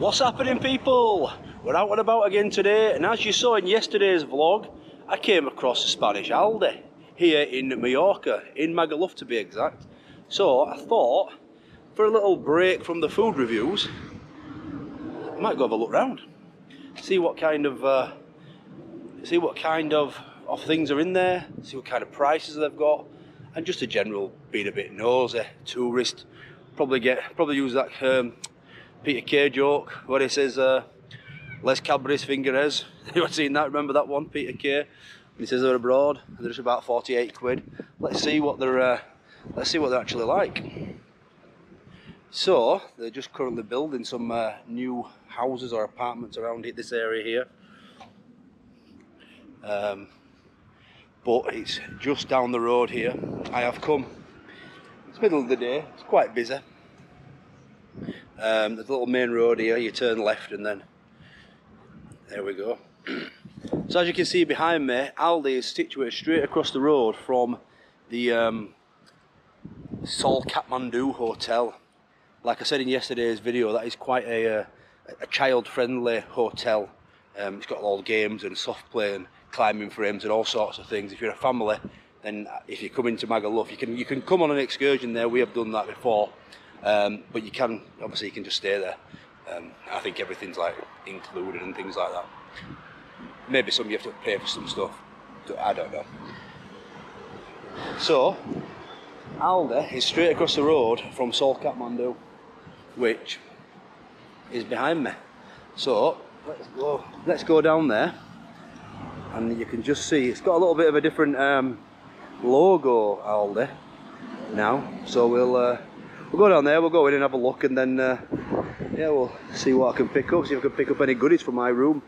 What's happening people? We're out and about again today and as you saw in yesterday's vlog I came across a Spanish Aldi here in Mallorca, in Magaluf to be exact. So I thought for a little break from the food reviews I might go have a look round. See what kind of uh, see what kind of, of things are in there, see what kind of prices they've got and just a general being a bit nosy, tourist. Probably get probably use that um, Peter Kay joke where he says, uh, Les Cadbury's fingeres. Anyone seen that? Remember that one, Peter Kay? He says they're abroad and they're just about 48 quid. Let's see what they're uh, let's see what they're actually like. So they're just currently building some uh, new houses or apartments around this area here. Um, but it's just down the road here. I have come. It's middle of the day. It's quite busy. Um, there's a little main road here, you turn left and then there we go. so as you can see behind me, Aldi is situated straight across the road from the um, Sol Katmandu Hotel. Like I said in yesterday's video, that is quite a, uh, a child-friendly hotel. Um, it's got all the games and soft play and climbing frames and all sorts of things. If you're a family, then if you come into Magaluf, you can you can come on an excursion there. We have done that before. Um, but you can, obviously you can just stay there. Um, I think everything's like included and things like that. Maybe some you have to pay for some stuff. I don't know. So, Aldi is straight across the road from Sol Katmandu, which is behind me. So, let's go, let's go down there and you can just see it's got a little bit of a different um, logo Aldi now so we'll uh, we'll go down there, we'll go in and have a look and then, uh, yeah, we'll see what I can pick up, see if I can pick up any goodies for my room.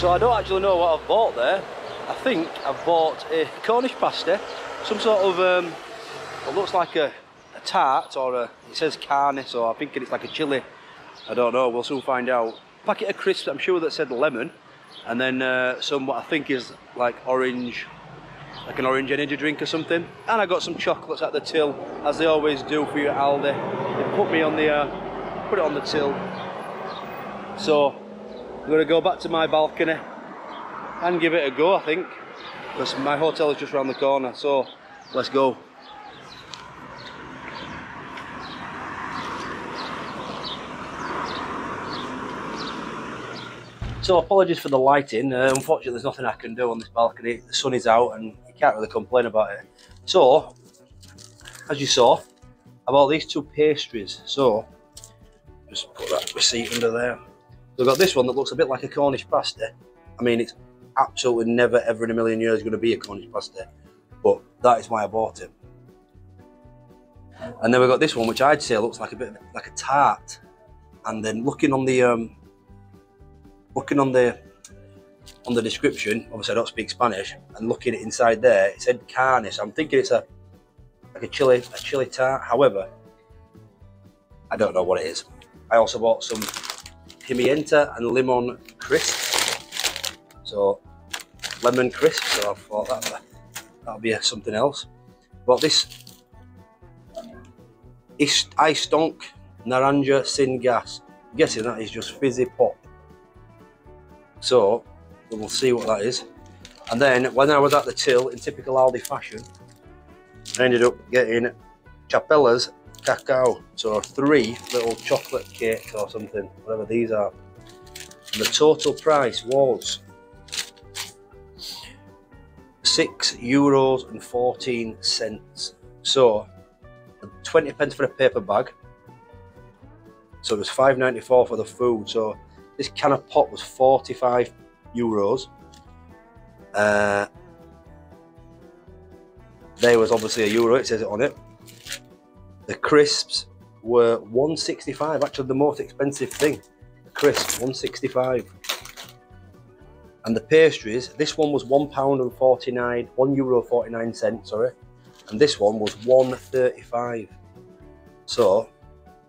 So I don't actually know what I've bought there. I think I've bought a Cornish pasty, some sort of, um, what looks like a, a tart or a, it says carne, so I'm thinking it's like a chili. I don't know, we'll soon find out. Packet of crisps, I'm sure that said lemon. And then uh, some what I think is like orange, like an orange energy drink or something. And I got some chocolates at the till, as they always do for you at Aldi. They put me on the, uh, put it on the till. So, I'm gonna go back to my balcony and give it a go, I think. Because my hotel is just around the corner, so let's go. So apologies for the lighting. Uh, unfortunately, there's nothing I can do on this balcony. The sun is out and you can't really complain about it. So, as you saw, I bought these two pastries. So, just put that receipt under there. I've got this one that looks a bit like a Cornish pasty. I mean, it's absolutely never, ever in a million years going to be a Cornish pasty. But that is why I bought it. And then we've got this one, which I'd say looks like a bit like a tart. And then looking on the um, looking on the on the description, obviously I don't speak Spanish, and looking inside there, it said carne. So I'm thinking it's a like a chili, a chili tart. However, I don't know what it is. I also bought some pimienta and lemon crisps. So lemon crisps. So I thought that that'll be something else. But this is I stonk naranja sin gas. I'm guessing that is just fizzy pop. So we'll see what that is. And then when I was at the till in typical Aldi fashion, I ended up getting Chapella's cacao. So three little chocolate cakes or something, whatever these are. And the total price was six euros and 14 cents. So 20 pence for a paper bag. So it was 5.94 for the food. So this can of pot was 45 euros. Uh, there was obviously a euro, it says it on it. The crisps were 165, actually the most expensive thing. The crisps, 165. And the pastries, this one was one pound and 49, one euro 49 cents, sorry. And this one was 135. So,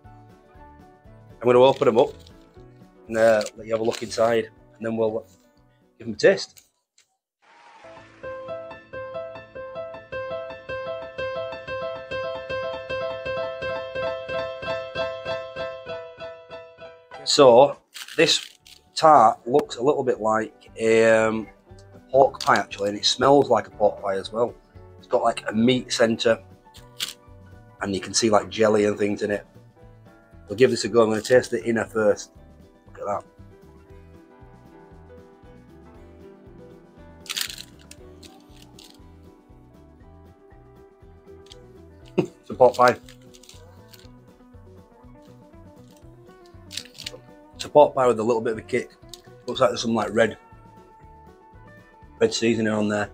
I'm going to open them up and uh, let you have a look inside and then we'll give them a taste. So this tart looks a little bit like a, um, a pork pie actually and it smells like a pork pie as well. It's got like a meat centre and you can see like jelly and things in it. We'll give this a go. I'm going to taste the inner first Look at that. it's a pot pie. Pot pie with a little bit of a kick. Looks like there's some like red, red seasoning on there.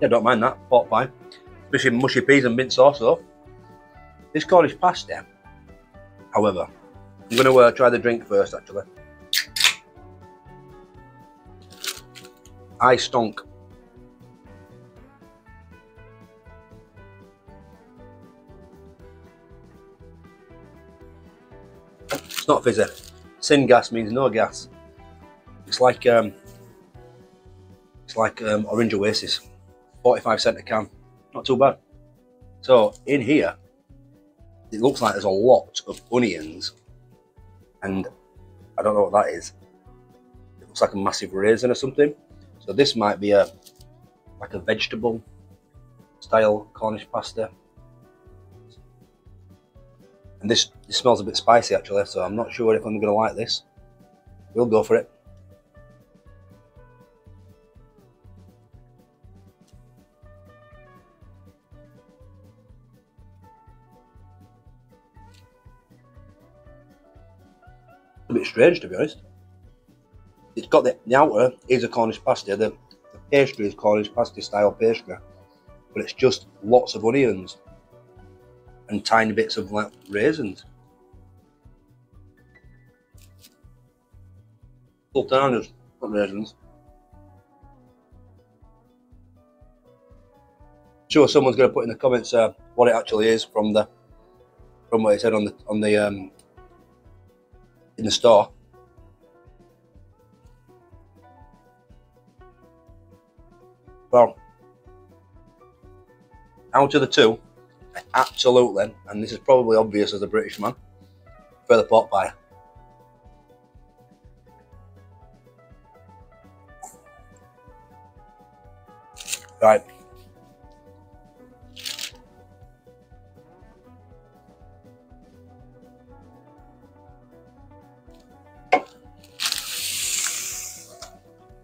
Yeah, don't mind that, pot pie. Especially mushy peas and mint sauce though. This Cornish pasta, however, I'm going to uh, try the drink first actually. I stunk. Not fizzy. Sin gas means no gas. It's like um, it's like um, orange oasis. 45 cent a can. Not too bad. So in here, it looks like there's a lot of onions and I don't know what that is. It looks like a massive raisin or something. So this might be a like a vegetable style Cornish pasta. And this, this smells a bit spicy actually, so I'm not sure if I'm going to like this. We'll go for it. a bit strange to be honest. It's got the, the outer is a Cornish pasty, the, the pastry is Cornish pasty style pastry. but it's just lots of onions and tiny bits of like raisins. Sultanas, not raisins. Sure, someone's going to put in the comments uh, what it actually is from the from what it said on the on the um, in the store. Well, out of the two, absolutely, and this is probably obvious as a British man, for the pot pie. Right.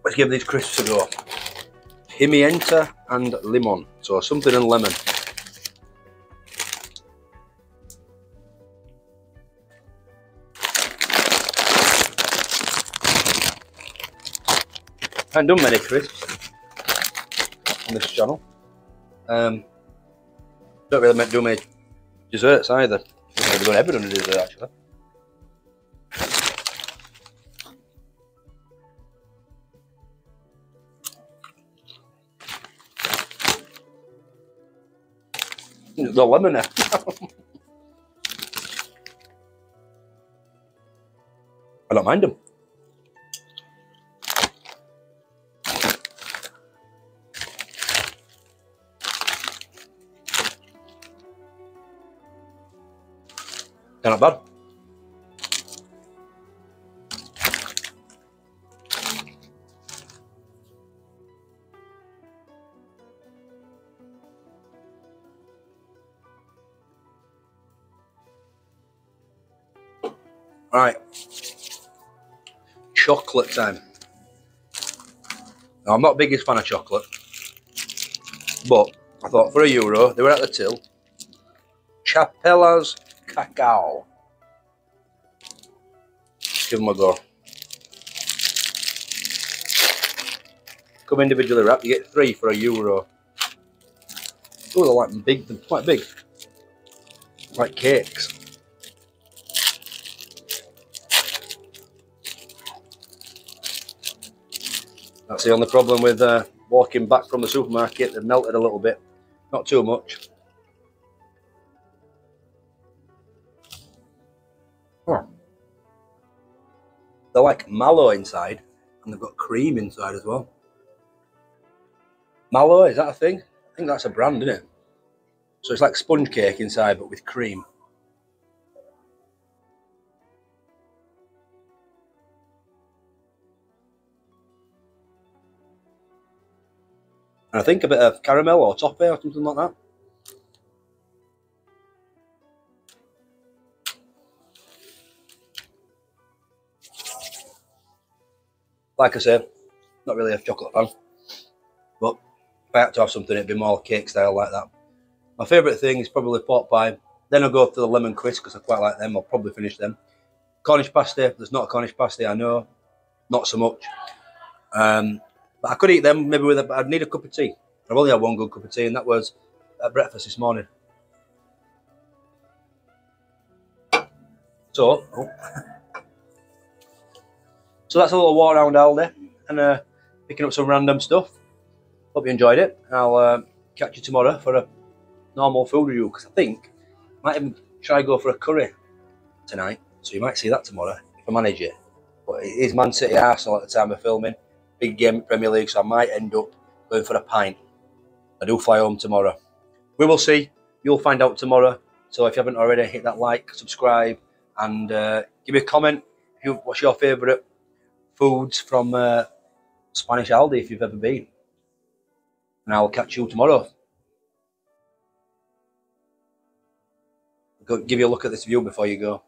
Let's give these crisps a go. Pimienta and limon. So something and lemon. Haven't done many crisps on this channel. Um, don't really do many desserts either. I've done everything a dessert actually. The lemon. I don't mind them. They're not bad. Right. Chocolate time. Now, I'm not biggest fan of chocolate, but I thought for a euro, they were at the till. Chapella's cacao. Give them a go. Come individually wrapped, you get three for a euro. Oh, they're like big, they're quite big. Like cakes. That's the only problem with uh, walking back from the supermarket. They've melted a little bit, not too much. They're like mallow inside, and they've got cream inside as well. Mallow, is that a thing? I think that's a brand, isn't it? So it's like sponge cake inside, but with cream. And I think a bit of caramel or toffee or something like that. Like I said, not really a chocolate fan, but if I had to have something, it'd be more cake style like that. My favourite thing is probably pot pie. Then I'll go for the lemon crisp because I quite like them. I'll probably finish them. Cornish pasty, there's not a Cornish pasty, I know, not so much. Um, but I could eat them maybe with a, I'd need a cup of tea. I've only had one good cup of tea, and that was at breakfast this morning. So, oh. So that's a little walk around Aldi and uh, picking up some random stuff. Hope you enjoyed it. I'll uh, catch you tomorrow for a normal food review because I think I might even try to go for a curry tonight. So you might see that tomorrow if I manage it. But it is Man City Arsenal at the time of filming. Big game Premier League, so I might end up going for a pint. I do fly home tomorrow. We will see. You'll find out tomorrow. So if you haven't already, hit that like, subscribe, and uh, give me a comment. What's your favourite foods from uh, Spanish Aldi if you've ever been. And I'll catch you tomorrow. Go, give you a look at this view before you go.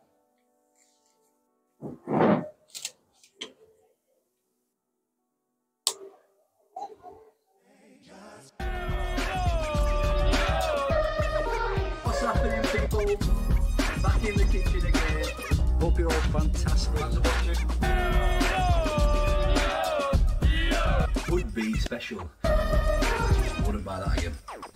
What's happening, people? Back in the kitchen again. Hope you're all fantastic. Be special. Wouldn't buy that again.